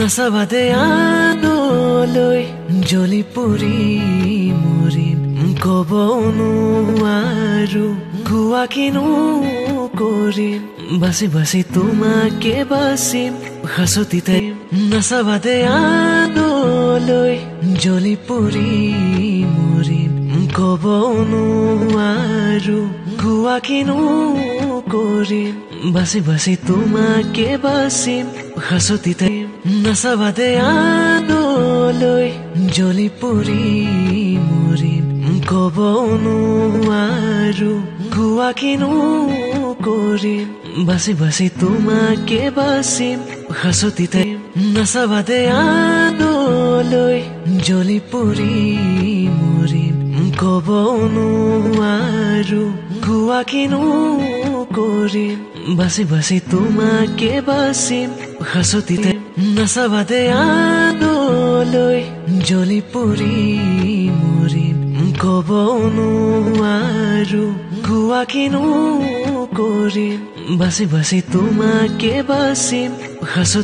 নাচাবাদে আনলৈ জ্বলি পৰি মৰিম কব নোৱাৰো গোৱা কিনো কৰিম বাচি বাচি তোমাকে বাচিম সাঁচতিতে নাচাবাদে আনলৈ জ্বলি পৰি মৰিম কব নোৱাৰো গোৱা কিনো কৰিম বাচি বাচি তোমাকে বাচিম সাঁচতিতে নাচাবাদে আনলৈ জ্বলি পৰি মৰিম কব নোৱাৰো গোৱা কিনো কৰিম বাচি বাচি তোমাকে বাচিম সাঁচতিতে নাচাবাদে আনলৈ জ্বলি পৰি মৰিম কব নোৱাৰো গোৱা কিনো কৰিম বাচি বাচি তোমাকে বাচিম সাঁচতিতে নাচাবাদে আনলৈ জ্বলি পৰি মৰিম কব নোৱাৰো গোৱা কিনো কৰিম বাচি বাচি তোমাকে বাচিম সাঁচতি